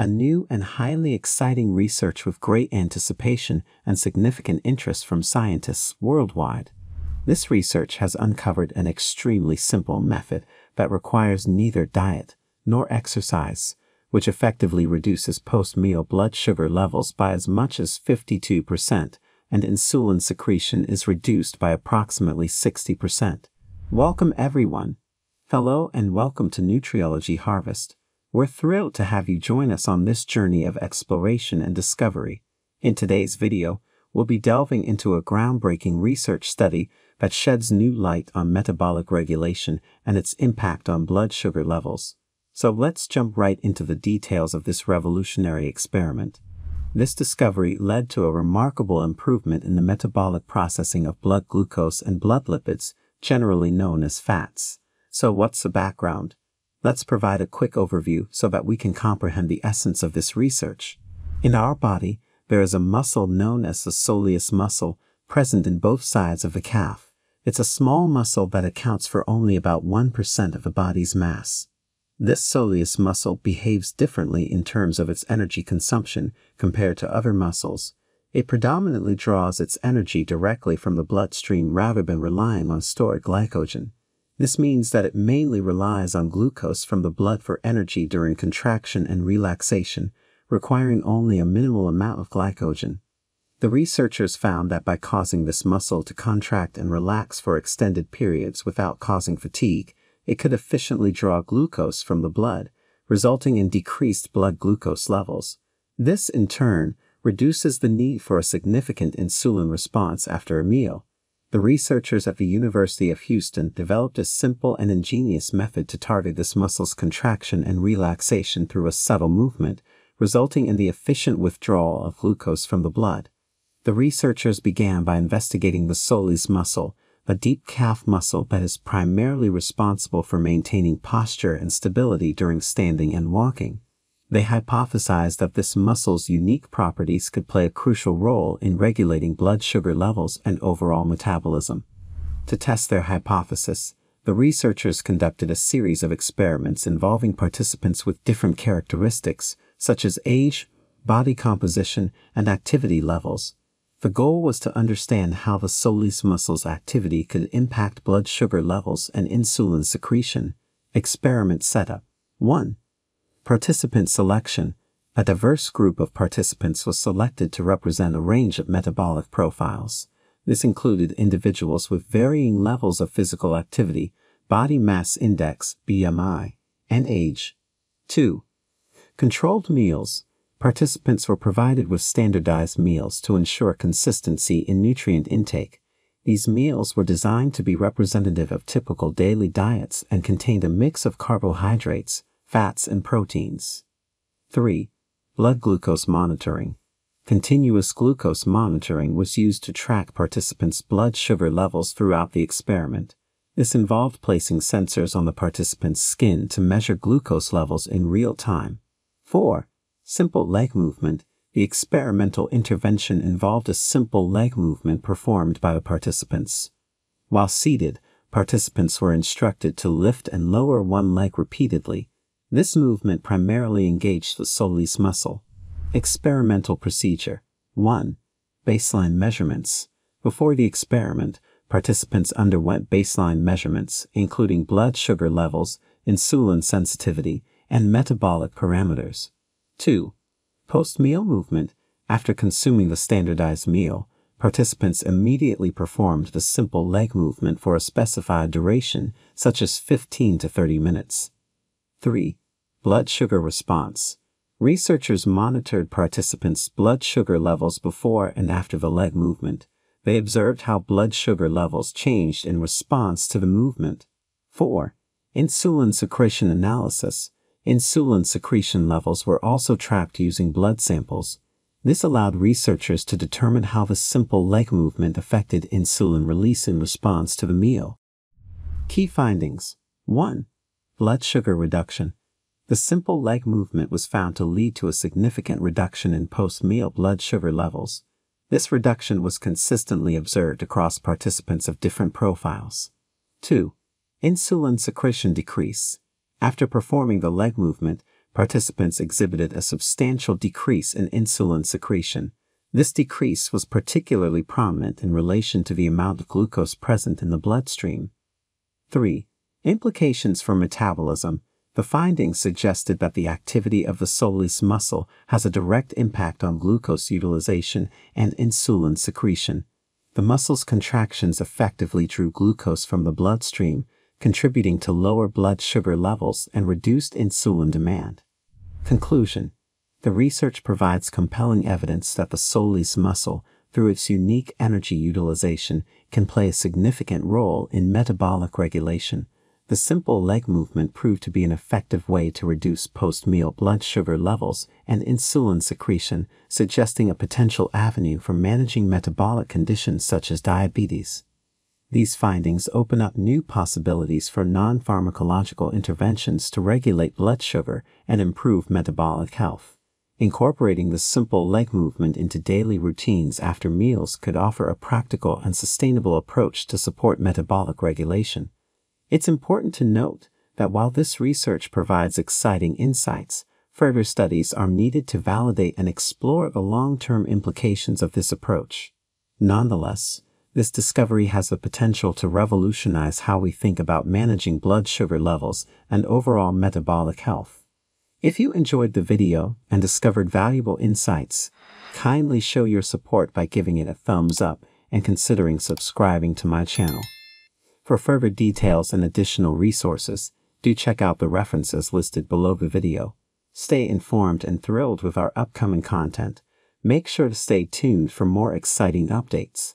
a new and highly exciting research with great anticipation and significant interest from scientists worldwide. This research has uncovered an extremely simple method that requires neither diet nor exercise, which effectively reduces post-meal blood sugar levels by as much as 52%, and insulin secretion is reduced by approximately 60%. Welcome everyone. Hello and welcome to Nutriology Harvest. We're thrilled to have you join us on this journey of exploration and discovery. In today's video, we'll be delving into a groundbreaking research study that sheds new light on metabolic regulation and its impact on blood sugar levels. So let's jump right into the details of this revolutionary experiment. This discovery led to a remarkable improvement in the metabolic processing of blood glucose and blood lipids, generally known as fats. So what's the background? Let's provide a quick overview so that we can comprehend the essence of this research. In our body, there is a muscle known as the soleus muscle present in both sides of the calf. It's a small muscle that accounts for only about 1% of the body's mass. This soleus muscle behaves differently in terms of its energy consumption compared to other muscles. It predominantly draws its energy directly from the bloodstream rather than relying on stored glycogen. This means that it mainly relies on glucose from the blood for energy during contraction and relaxation, requiring only a minimal amount of glycogen. The researchers found that by causing this muscle to contract and relax for extended periods without causing fatigue, it could efficiently draw glucose from the blood, resulting in decreased blood glucose levels. This, in turn, reduces the need for a significant insulin response after a meal. The researchers at the University of Houston developed a simple and ingenious method to target this muscle's contraction and relaxation through a subtle movement, resulting in the efficient withdrawal of glucose from the blood. The researchers began by investigating the soleus muscle, a deep calf muscle that is primarily responsible for maintaining posture and stability during standing and walking. They hypothesized that this muscle's unique properties could play a crucial role in regulating blood sugar levels and overall metabolism. To test their hypothesis, the researchers conducted a series of experiments involving participants with different characteristics, such as age, body composition, and activity levels. The goal was to understand how the soleus muscle's activity could impact blood sugar levels and insulin secretion. Experiment setup 1. Participant selection. A diverse group of participants was selected to represent a range of metabolic profiles. This included individuals with varying levels of physical activity, body mass index, BMI, and age. 2. Controlled meals. Participants were provided with standardized meals to ensure consistency in nutrient intake. These meals were designed to be representative of typical daily diets and contained a mix of carbohydrates, fats, and proteins. 3. Blood glucose monitoring. Continuous glucose monitoring was used to track participants' blood sugar levels throughout the experiment. This involved placing sensors on the participant's skin to measure glucose levels in real time. 4. Simple leg movement. The experimental intervention involved a simple leg movement performed by the participants. While seated, participants were instructed to lift and lower one leg repeatedly, this movement primarily engaged the soleus muscle. Experimental procedure 1. Baseline measurements. Before the experiment, participants underwent baseline measurements, including blood sugar levels, insulin sensitivity, and metabolic parameters. 2. Post meal movement. After consuming the standardized meal, participants immediately performed the simple leg movement for a specified duration, such as 15 to 30 minutes. 3. Blood sugar response. Researchers monitored participants' blood sugar levels before and after the leg movement. They observed how blood sugar levels changed in response to the movement. 4. Insulin secretion analysis. Insulin secretion levels were also tracked using blood samples. This allowed researchers to determine how the simple leg movement affected insulin release in response to the meal. Key findings 1. Blood sugar reduction. The simple leg movement was found to lead to a significant reduction in post-meal blood sugar levels. This reduction was consistently observed across participants of different profiles. 2. Insulin secretion decrease. After performing the leg movement, participants exhibited a substantial decrease in insulin secretion. This decrease was particularly prominent in relation to the amount of glucose present in the bloodstream. 3. Implications for metabolism. The findings suggested that the activity of the soleus muscle has a direct impact on glucose utilization and insulin secretion. The muscle's contractions effectively drew glucose from the bloodstream, contributing to lower blood sugar levels and reduced insulin demand. Conclusion The research provides compelling evidence that the soleus muscle, through its unique energy utilization, can play a significant role in metabolic regulation. The simple leg movement proved to be an effective way to reduce post meal blood sugar levels and insulin secretion, suggesting a potential avenue for managing metabolic conditions such as diabetes. These findings open up new possibilities for non pharmacological interventions to regulate blood sugar and improve metabolic health. Incorporating the simple leg movement into daily routines after meals could offer a practical and sustainable approach to support metabolic regulation. It's important to note that while this research provides exciting insights, further studies are needed to validate and explore the long term implications of this approach. Nonetheless, this discovery has the potential to revolutionize how we think about managing blood sugar levels and overall metabolic health. If you enjoyed the video and discovered valuable insights, kindly show your support by giving it a thumbs up and considering subscribing to my channel. For further details and additional resources, do check out the references listed below the video. Stay informed and thrilled with our upcoming content. Make sure to stay tuned for more exciting updates.